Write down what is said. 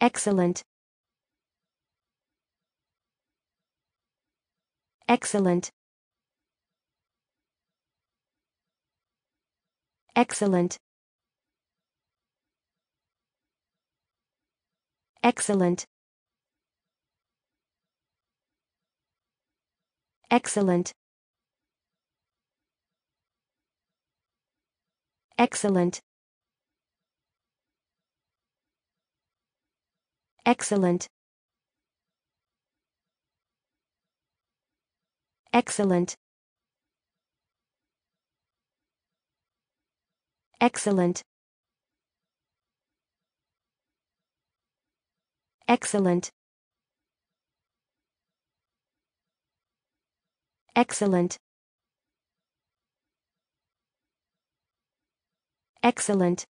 Excellent. Excellent. Excellent. Excellent. Excellent. Excellent. Excellent. Excellent. Excellent. Excellent. Excellent. Excellent.